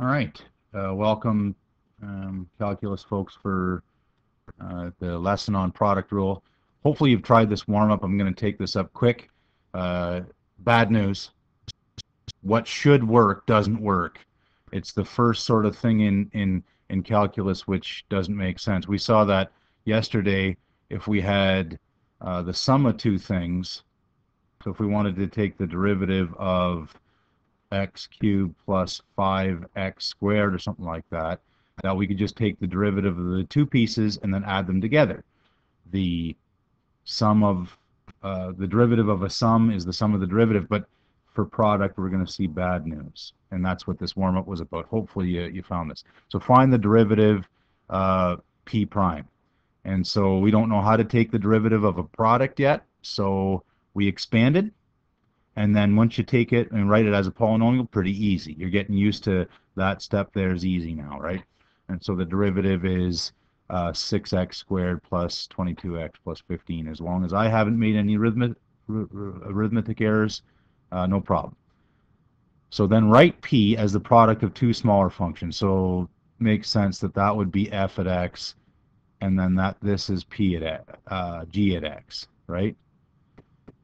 All right. Uh, welcome, um, calculus folks, for uh, the lesson on product rule. Hopefully you've tried this warm-up. I'm going to take this up quick. Uh, bad news. What should work doesn't work. It's the first sort of thing in, in, in calculus which doesn't make sense. We saw that yesterday if we had uh, the sum of two things. So if we wanted to take the derivative of x cubed plus 5x squared or something like that, that we could just take the derivative of the two pieces and then add them together. The sum of uh, the derivative of a sum is the sum of the derivative, but for product we're going to see bad news. And that's what this warm-up was about. Hopefully you, you found this. So find the derivative uh, p prime. And so we don't know how to take the derivative of a product yet, so we expanded and then once you take it and write it as a polynomial, pretty easy. You're getting used to that step there is easy now, right? And so the derivative is uh, 6x squared plus 22x plus 15. As long as I haven't made any arithmetic, errors, uh, no problem. So then write p as the product of two smaller functions. So makes sense that that would be f at x, and then that this is p at uh, g at x, right?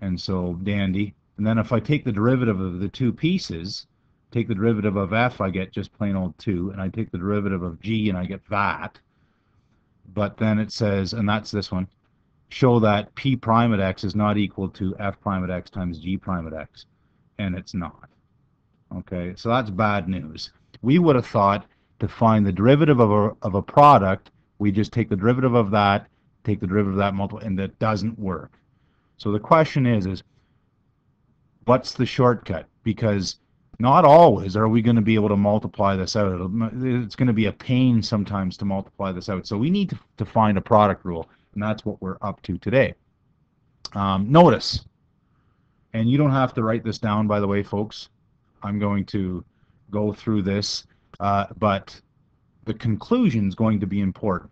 And so dandy. And then if I take the derivative of the two pieces, take the derivative of f, I get just plain old 2, and I take the derivative of g, and I get that. But then it says, and that's this one, show that p prime at x is not equal to f prime at x times g prime at x. And it's not. Okay, so that's bad news. We would have thought to find the derivative of a, of a product, we just take the derivative of that, take the derivative of that multiple, and that doesn't work. So the question is, is what's the shortcut? Because not always are we going to be able to multiply this out. It's going to be a pain sometimes to multiply this out. So we need to, to find a product rule, and that's what we're up to today. Um, notice, and you don't have to write this down, by the way, folks. I'm going to go through this, uh, but the conclusion is going to be important.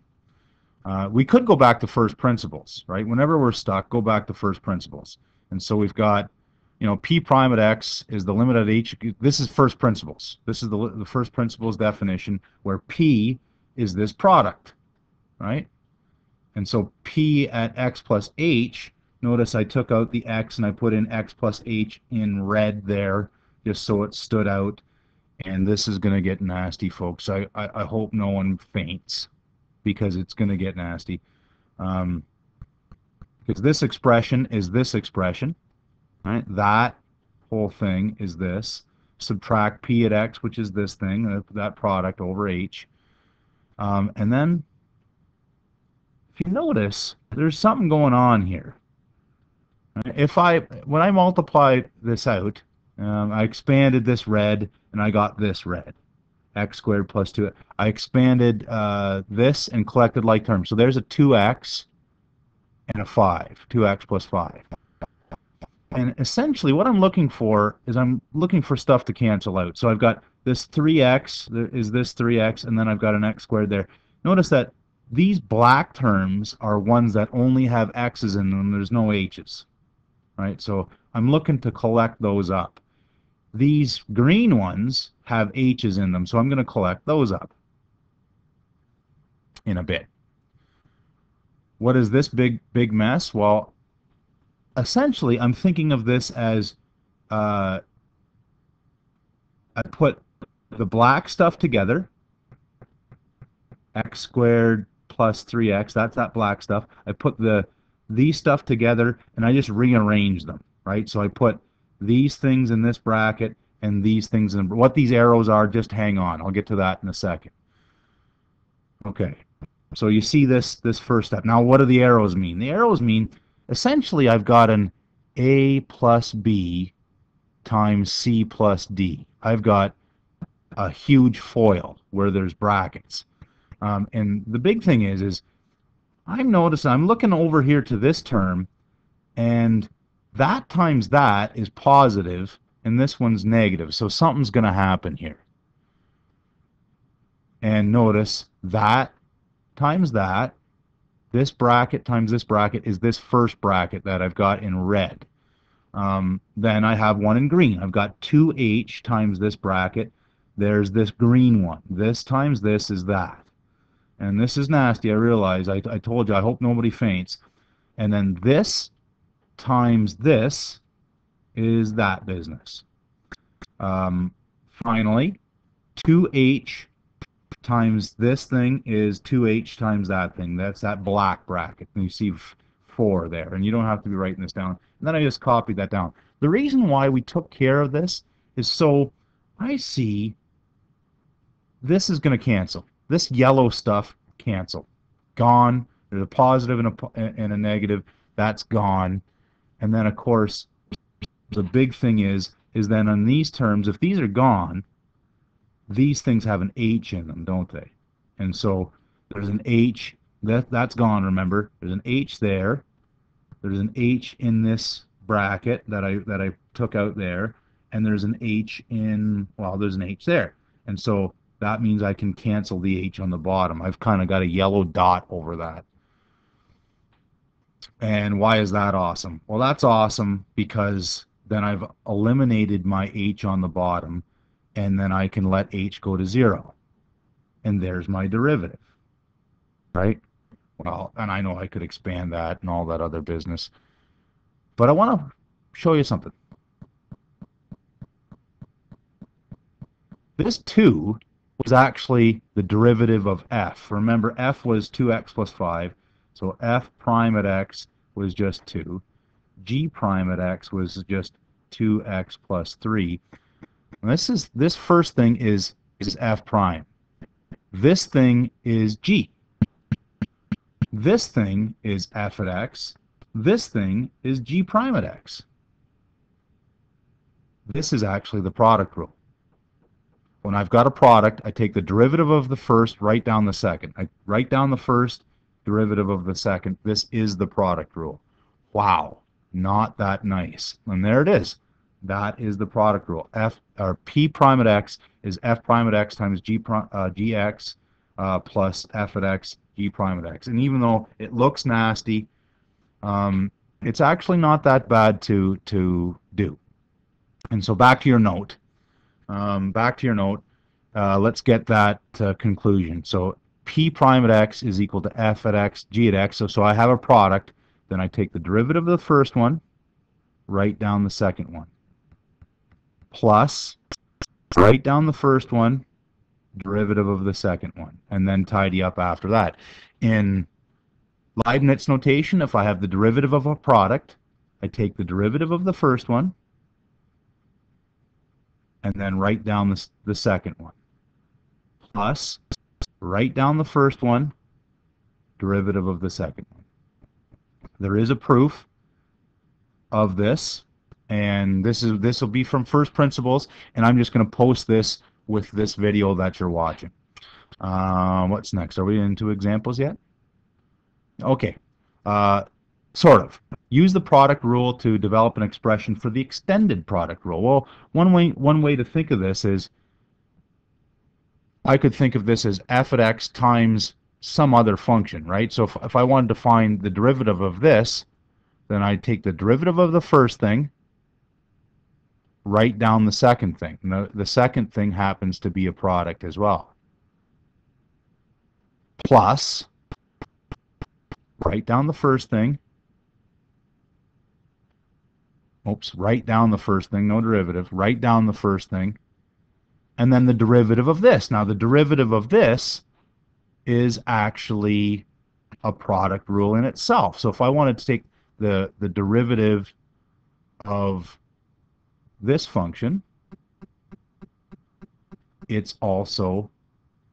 Uh, we could go back to first principles, right? Whenever we're stuck, go back to first principles. And so we've got you know, p prime at x is the limit at h. This is first principles. This is the, the first principles definition where p is this product, right? And so p at x plus h, notice I took out the x and I put in x plus h in red there just so it stood out. And this is going to get nasty, folks. I, I, I, hope no one faints because it's going to get nasty. Um, because this expression is this expression. Right? That whole thing is this. Subtract p at x, which is this thing, uh, that product over h. Um, and then, if you notice, there's something going on here. If I, when I multiply this out, um, I expanded this red, and I got this red, x squared plus 2. I expanded uh, this and collected like terms. So there's a 2x and a 5, 2x plus 5. And essentially what I'm looking for is I'm looking for stuff to cancel out. So I've got this 3x, is this 3x, and then I've got an x squared there. Notice that these black terms are ones that only have x's in them. There's no h's. Right? So I'm looking to collect those up. These green ones have h's in them, so I'm going to collect those up in a bit. What is this big big mess? Well, essentially, I'm thinking of this as uh, I put the black stuff together, x squared plus 3x, that's that black stuff. I put the these stuff together and I just rearrange them, right? So I put these things in this bracket and these things in what these arrows are, just hang on. I'll get to that in a second. Okay. So you see this this first step. Now what do the arrows mean? The arrows mean essentially I've got an A plus B times C plus D. I've got a huge FOIL where there's brackets. Um, and the big thing is, is I'm noticing, I'm looking over here to this term, and that times that is positive, and this one's negative. So something's going to happen here. And notice that times that this bracket times this bracket is this first bracket that I've got in red. Um, then I have one in green. I've got 2h times this bracket. there's this green one. This times this is that. And this is nasty, I realize. I, I told you, I hope nobody faints. And then this times this is that business. Um, finally, 2h times this thing is 2h times that thing. That's that black bracket. And you see 4 there. And you don't have to be writing this down. And then I just copied that down. The reason why we took care of this is so I see this is going to cancel. This yellow stuff cancel. Gone. There's a positive and a, and a negative. That's gone. And then, of course, the big thing is, is then on these terms, if these are gone, these things have an H in them, don't they? And so there's an H. That, that's gone, remember. There's an H there. There's an H in this bracket that I that I took out there, and there's an H in well, there's an H there, and so that means I can cancel the H on the bottom. I've kind of got a yellow dot over that. And why is that awesome? Well, that's awesome because then I've eliminated my H on the bottom, and then I can let H go to zero. And there's my derivative, right? Well, and I know I could expand that and all that other business. But I want to show you something. This 2 was actually the derivative of f. Remember, f was 2x plus 5, so f prime at x was just 2. g prime at x was just 2x plus 3. This is this first thing is is f prime. This thing is g. This thing is f at x, this thing is g prime at x. This is actually the product rule. When I've got a product, I take the derivative of the first, write down the second. I write down the first, derivative of the second. This is the product rule. Wow, not that nice. And there it is. That is the product rule. F or P prime at x is F prime at x times G prime, uh, GX uh, plus F at x G prime at x. And even though it looks nasty, um, it's actually not that bad to to do. And so back to your note. Um, back to your note. Uh, let's get that uh, conclusion. So p prime at x is equal to f at x, g at x. So, so I have a product. Then I take the derivative of the first one, write down the second one, plus write down the first one, derivative of the second one, and then tidy up after that. In Leibniz notation, if I have the derivative of a product, I take the derivative of the first one and then write down the, the second one. Plus, write down the first one, derivative of the second one. There is a proof of this, and this is this will be from first principles, and I'm just going to post this with this video that you're watching. Uh, what's next? Are we into examples yet? Okay, uh, sort of. Use the product rule to develop an expression for the extended product rule. Well, one way one way to think of this is I could think of this as f at x times some other function, right? So if, if I wanted to find the derivative of this, then I take the derivative of the first thing, write down the second thing. The, the second thing happens to be a product as well. Plus, write down the first thing. Oops, write down the first thing, no derivative. Write down the first thing. And then the derivative of this. Now, the derivative of this is actually a product rule in itself. So if I wanted to take the, the derivative of this function, it's also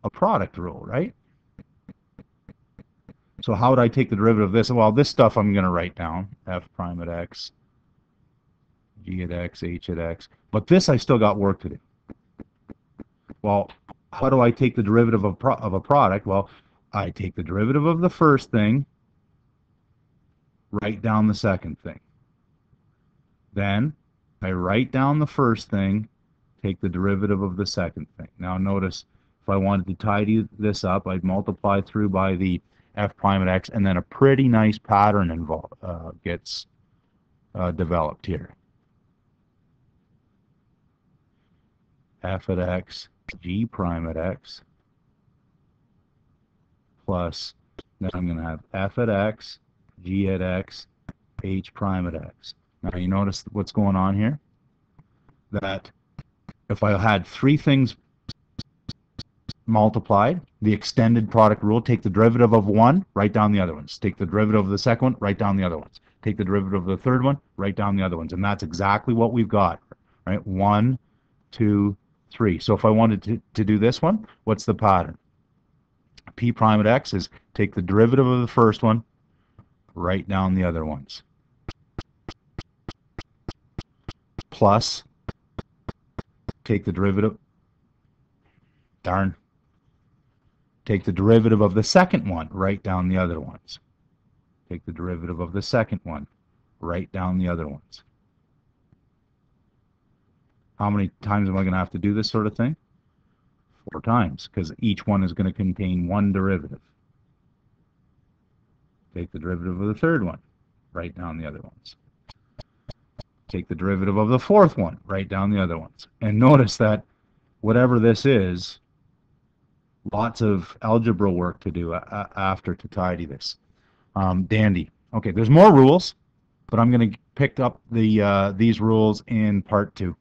a product rule, right? So how would I take the derivative of this? Well, this stuff I'm going to write down, f prime at x, g at x, h at x. But this I still got work to do. Well, how do I take the derivative of, of a product? Well, I take the derivative of the first thing, write down the second thing. Then I write down the first thing, take the derivative of the second thing. Now notice, if I wanted to tidy this up, I'd multiply through by the f prime at x, and then a pretty nice pattern involved, uh, gets uh, developed here. f at x, g prime at x plus, then I'm going to have f at x, g at x, h prime at x. Now you notice what's going on here? That if I had three things multiplied, the extended product rule, take the derivative of one, write down the other ones. Take the derivative of the second one, write down the other ones. Take the derivative of the third one, write down the other ones. And that's exactly what we've got, right? One, two, three. So if I wanted to, to do this one, what's the pattern? p prime at x is take the derivative of the first one, write down the other ones. Plus, take the derivative, darn, take the derivative of the second one, write down the other ones. Take the derivative of the second one, write down the other ones. How many times am I going to have to do this sort of thing? four times because each one is going to contain one derivative. Take the derivative of the third one, write down the other ones. Take the derivative of the fourth one, write down the other ones. And notice that whatever this is, lots of algebra work to do after to tidy this. Um, dandy. Okay, there's more rules, but I'm going to pick up the uh, these rules in part two.